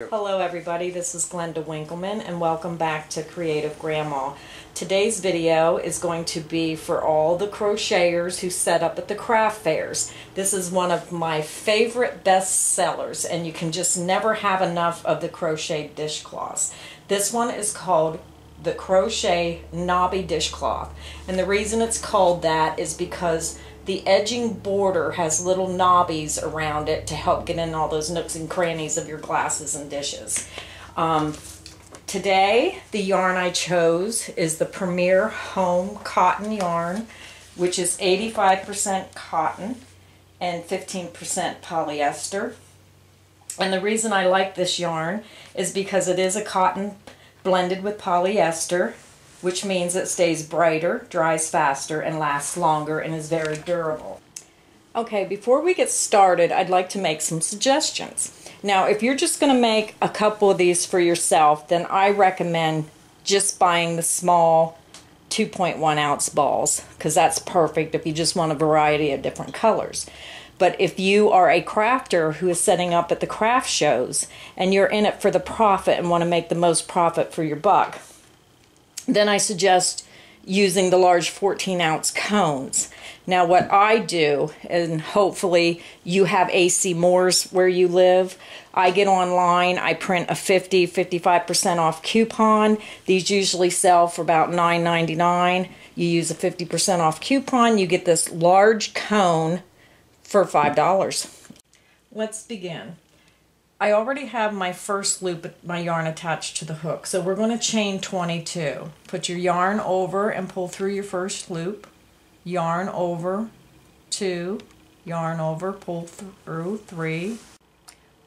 Hello everybody, this is Glenda Winkleman and welcome back to Creative Grandma. Today's video is going to be for all the crocheters who set up at the craft fairs. This is one of my favorite best sellers and you can just never have enough of the crochet dishcloths. This one is called the Crochet Knobby Dishcloth and the reason it's called that is because the edging border has little knobbies around it to help get in all those nooks and crannies of your glasses and dishes. Um, today, the yarn I chose is the Premier Home Cotton Yarn, which is 85% cotton and 15% polyester. And the reason I like this yarn is because it is a cotton blended with polyester which means it stays brighter, dries faster, and lasts longer and is very durable. Okay, before we get started, I'd like to make some suggestions. Now, if you're just going to make a couple of these for yourself, then I recommend just buying the small 2.1 ounce balls because that's perfect if you just want a variety of different colors. But if you are a crafter who is setting up at the craft shows and you're in it for the profit and want to make the most profit for your buck, then I suggest using the large 14 ounce cones. Now what I do, and hopefully you have AC Moores where you live, I get online, I print a 50, 55% off coupon. These usually sell for about $9.99. You use a 50% off coupon, you get this large cone for $5. Let's begin. I already have my first loop, my yarn attached to the hook. So we're going to chain 22. Put your yarn over and pull through your first loop. Yarn over, two, yarn over, pull through, three.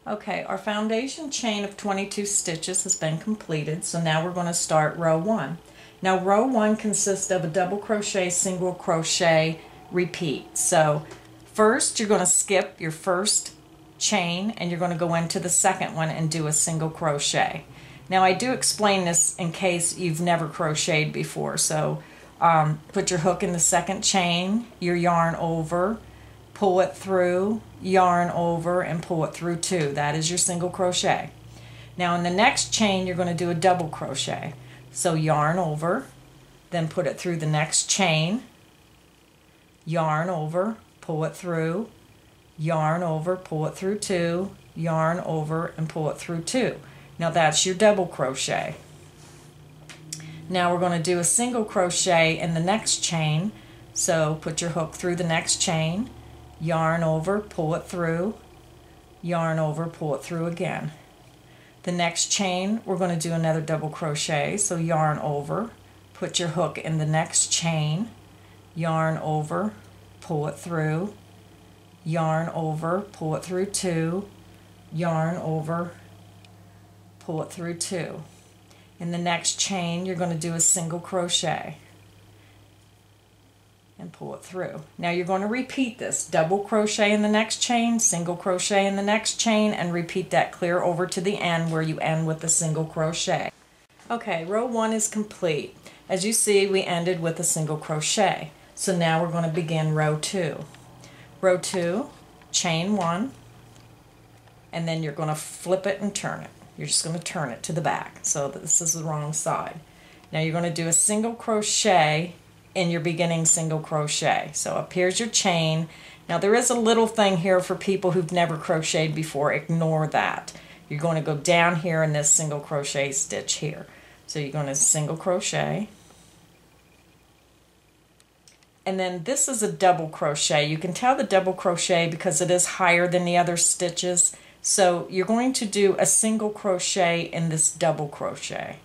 Okay, our foundation chain of 22 stitches has been completed. So now we're going to start row one. Now row one consists of a double crochet, single crochet, repeat. So first you're going to skip your first chain and you're going to go into the second one and do a single crochet. Now I do explain this in case you've never crocheted before. So um, put your hook in the second chain, your yarn over, pull it through, yarn over, and pull it through two. That is your single crochet. Now in the next chain you're going to do a double crochet. So yarn over, then put it through the next chain, yarn over, pull it through, yarn over, pull it through two, yarn over, and pull it through two. Now that's your double crochet. Now we're going to do a single crochet in the next chain. So put your hook through the next chain, yarn over, pull it through, yarn over, pull it through again. The next chain, we're going to do another double crochet. So yarn over, put your hook in the next chain, yarn over, pull it through, yarn over, pull it through two, yarn over, pull it through two. In the next chain, you're going to do a single crochet and pull it through. Now you're going to repeat this. Double crochet in the next chain, single crochet in the next chain, and repeat that clear over to the end where you end with a single crochet. Okay, row one is complete. As you see, we ended with a single crochet. So now we're going to begin row two row two, chain one, and then you're going to flip it and turn it. You're just going to turn it to the back. So this is the wrong side. Now you're going to do a single crochet in your beginning single crochet. So up here's your chain. Now there is a little thing here for people who've never crocheted before. Ignore that. You're going to go down here in this single crochet stitch here. So you're going to single crochet, and then this is a double crochet. You can tell the double crochet because it is higher than the other stitches. So you're going to do a single crochet in this double crochet.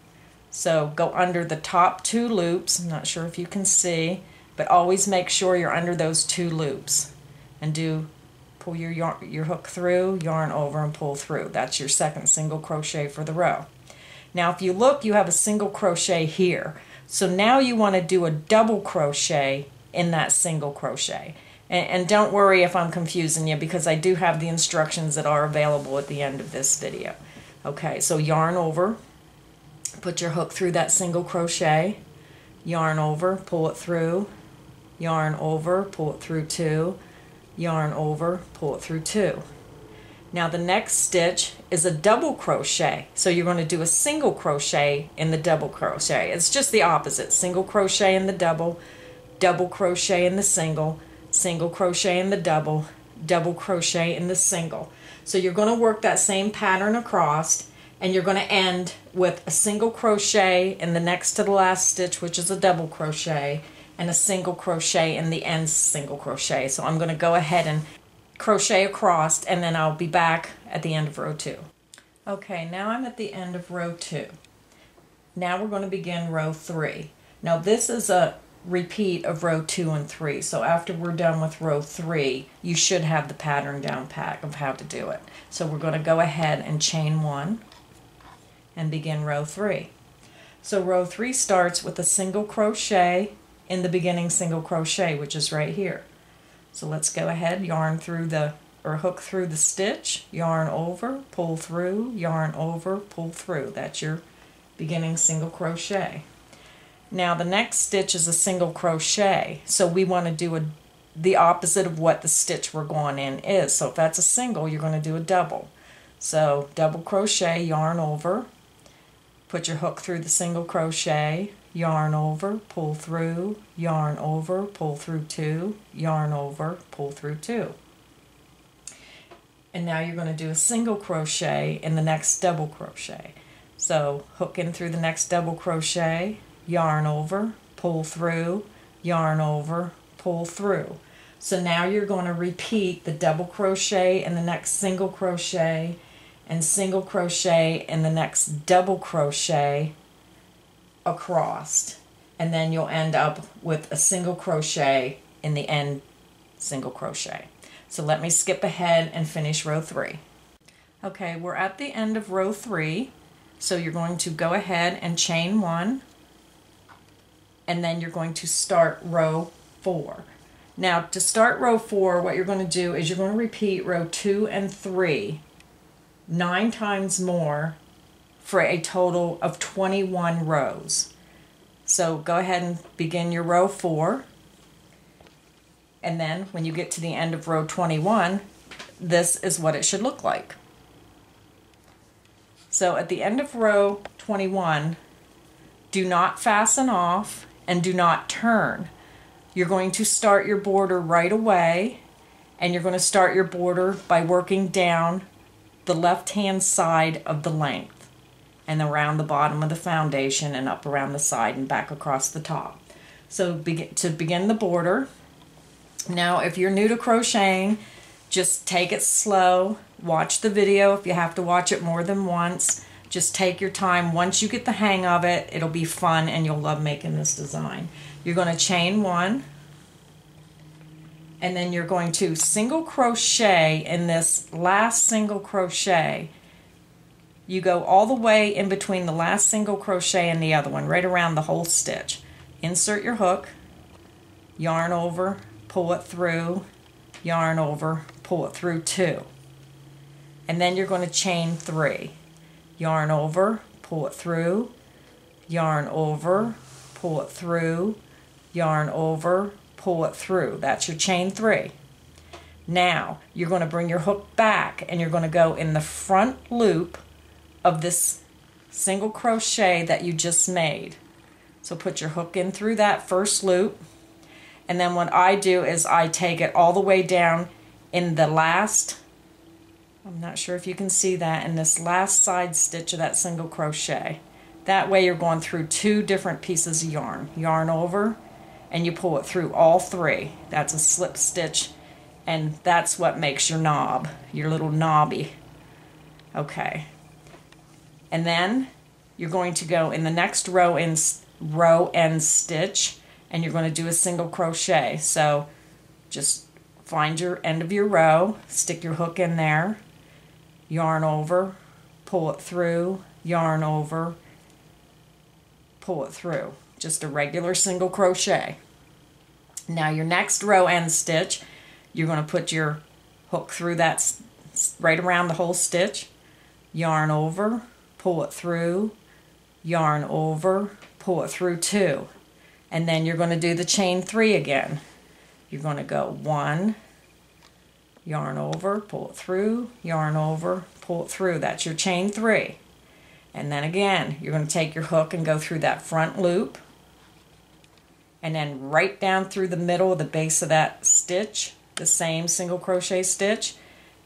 So go under the top two loops. I'm not sure if you can see, but always make sure you're under those two loops. And do pull your, yarn, your hook through, yarn over, and pull through. That's your second single crochet for the row. Now if you look, you have a single crochet here. So now you want to do a double crochet in that single crochet. And, and don't worry if I'm confusing you because I do have the instructions that are available at the end of this video. Okay, so yarn over, put your hook through that single crochet, yarn over, pull it through, yarn over, pull it through two, yarn over, pull it through two. Now the next stitch is a double crochet. So you're going to do a single crochet in the double crochet. It's just the opposite. Single crochet in the double, double crochet in the single, single crochet in the double, double crochet in the single. So you're going to work that same pattern across and you're going to end with a single crochet in the next to the last stitch which is a double crochet and a single crochet in the end single crochet. So I'm going to go ahead and crochet across and then I'll be back at the end of row two. Okay, now I'm at the end of row two. Now we're going to begin row three. Now this is a repeat of row two and three. So after we're done with row three, you should have the pattern down pat of how to do it. So we're going to go ahead and chain one and begin row three. So row three starts with a single crochet in the beginning single crochet, which is right here. So let's go ahead, yarn through the, or hook through the stitch, yarn over, pull through, yarn over, pull through. That's your beginning single crochet. Now the next stitch is a single crochet, so we want to do a the opposite of what the stitch we're going in is. So if that's a single, you're going to do a double. So double crochet, yarn over, put your hook through the single crochet, yarn over, pull through, yarn over, pull through two, yarn over, pull through two. And now you're going to do a single crochet in the next double crochet. So hook in through the next double crochet, yarn over, pull through, yarn over, pull through. So now you're going to repeat the double crochet in the next single crochet and single crochet in the next double crochet across and then you'll end up with a single crochet in the end single crochet. So let me skip ahead and finish row three. Okay, we're at the end of row three. So you're going to go ahead and chain one and then you're going to start row four. Now to start row four, what you're going to do is you're going to repeat row two and three nine times more for a total of 21 rows. So go ahead and begin your row four. And then when you get to the end of row 21, this is what it should look like. So at the end of row 21, do not fasten off and do not turn. You're going to start your border right away and you're going to start your border by working down the left hand side of the length and around the bottom of the foundation and up around the side and back across the top. So to begin the border, now if you're new to crocheting, just take it slow, watch the video if you have to watch it more than once. Just take your time. Once you get the hang of it, it'll be fun and you'll love making this design. You're going to chain one, and then you're going to single crochet in this last single crochet you go all the way in between the last single crochet and the other one right around the whole stitch insert your hook yarn over pull it through yarn over pull it through two and then you're going to chain three yarn over pull it through yarn over pull it through yarn over pull it through. That's your chain three. Now you're going to bring your hook back and you're going to go in the front loop of this single crochet that you just made. So put your hook in through that first loop and then what I do is I take it all the way down in the last I'm not sure if you can see that in this last side stitch of that single crochet. That way you're going through two different pieces of yarn. Yarn over and you pull it through all three. That's a slip stitch and that's what makes your knob, your little knobby. Okay. And then you're going to go in the next row in row end stitch and you're going to do a single crochet. So just find your end of your row, stick your hook in there, yarn over, pull it through, yarn over, pull it through just a regular single crochet. Now your next row end stitch, you're going to put your hook through that right around the whole stitch, yarn over, pull it through, yarn over, pull it through two. And then you're going to do the chain three again. You're going to go one, yarn over, pull it through, yarn over, pull it through. That's your chain three. And then again, you're going to take your hook and go through that front loop and then right down through the middle of the base of that stitch, the same single crochet stitch,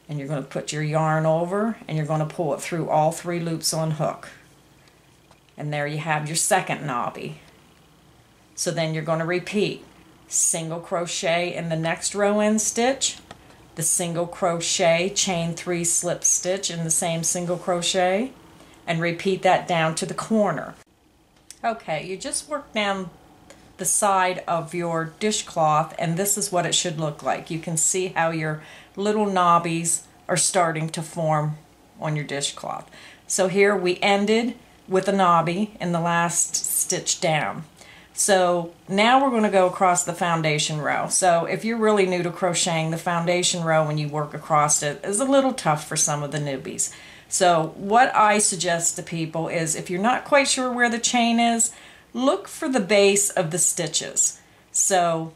and you're going to put your yarn over and you're going to pull it through all three loops on hook. And there you have your second knobby. So then you're going to repeat single crochet in the next row end stitch, the single crochet, chain three slip stitch in the same single crochet, and repeat that down to the corner. Okay, you just work down the side of your dishcloth and this is what it should look like. You can see how your little knobbies are starting to form on your dishcloth. So here we ended with a knobby in the last stitch down. So now we're going to go across the foundation row. So if you're really new to crocheting, the foundation row when you work across it is a little tough for some of the newbies. So what I suggest to people is if you're not quite sure where the chain is, look for the base of the stitches. So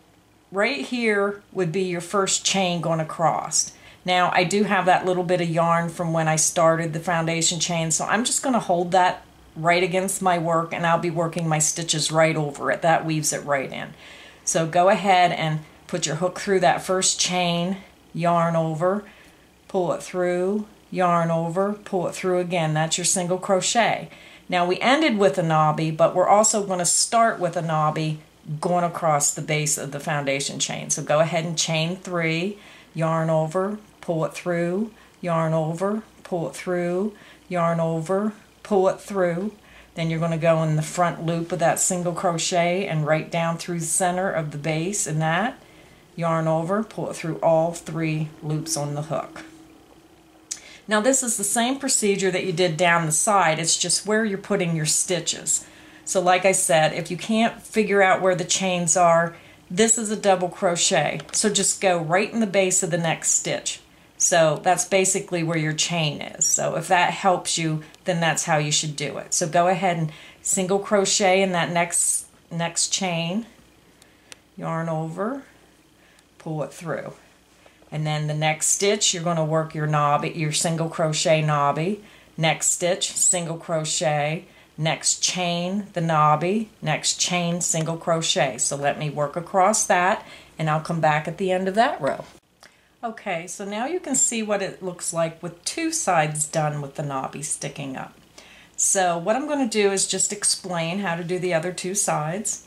right here would be your first chain going across. Now I do have that little bit of yarn from when I started the foundation chain, so I'm just going to hold that right against my work and I'll be working my stitches right over it. That weaves it right in. So go ahead and put your hook through that first chain, yarn over, pull it through, yarn over, pull it through again. That's your single crochet. Now we ended with a knobby, but we're also going to start with a knobby going across the base of the foundation chain. So go ahead and chain three, yarn over, pull it through, yarn over, pull it through, yarn over, pull it through. Then you're going to go in the front loop of that single crochet and right down through the center of the base and that. Yarn over, pull it through all three loops on the hook. Now this is the same procedure that you did down the side, it's just where you're putting your stitches. So like I said, if you can't figure out where the chains are, this is a double crochet. So just go right in the base of the next stitch. So that's basically where your chain is. So if that helps you, then that's how you should do it. So go ahead and single crochet in that next next chain, yarn over, pull it through. And then the next stitch, you're going to work your knobby, your single crochet knobby. Next stitch, single crochet. Next chain, the knobby. Next chain, single crochet. So let me work across that and I'll come back at the end of that row. Okay, so now you can see what it looks like with two sides done with the knobby sticking up. So what I'm going to do is just explain how to do the other two sides.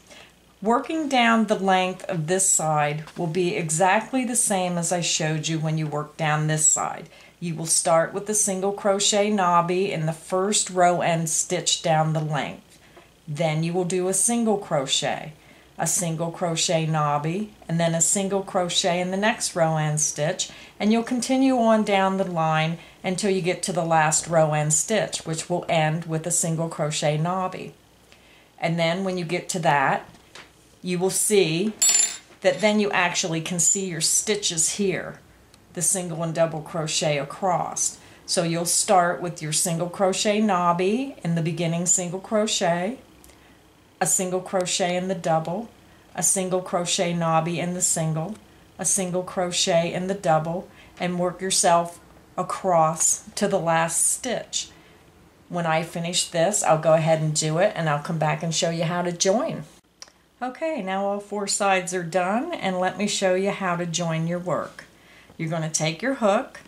Working down the length of this side will be exactly the same as I showed you when you work down this side. You will start with the single crochet knobby in the first row end stitch down the length. Then you will do a single crochet, a single crochet knobby, and then a single crochet in the next row end stitch, and you'll continue on down the line until you get to the last row end stitch, which will end with a single crochet knobby. And then when you get to that, you will see that then you actually can see your stitches here, the single and double crochet across. So you'll start with your single crochet knobby in the beginning single crochet, a single crochet in the double, a single crochet knobby in the single, a single crochet in the double, and work yourself across to the last stitch. When I finish this, I'll go ahead and do it and I'll come back and show you how to join. Okay, now all four sides are done and let me show you how to join your work. You're going to take your hook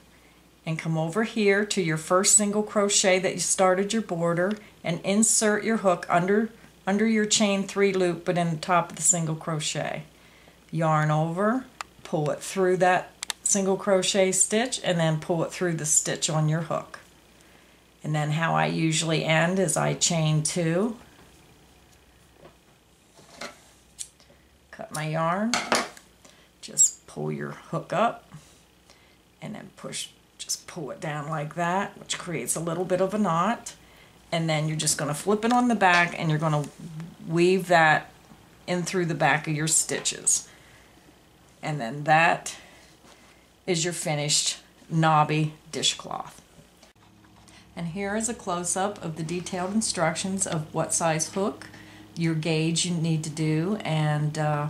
and come over here to your first single crochet that you started your border and insert your hook under under your chain three loop but in the top of the single crochet. Yarn over, pull it through that single crochet stitch and then pull it through the stitch on your hook. And then how I usually end is I chain two cut my yarn, just pull your hook up and then push, just pull it down like that, which creates a little bit of a knot. And then you're just going to flip it on the back and you're going to weave that in through the back of your stitches. And then that is your finished knobby dishcloth. And here is a close-up of the detailed instructions of what size hook, your gauge you need to do and uh,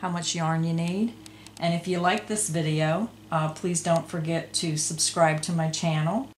how much yarn you need. And if you like this video, Uh, please don't forget to subscribe to my channel.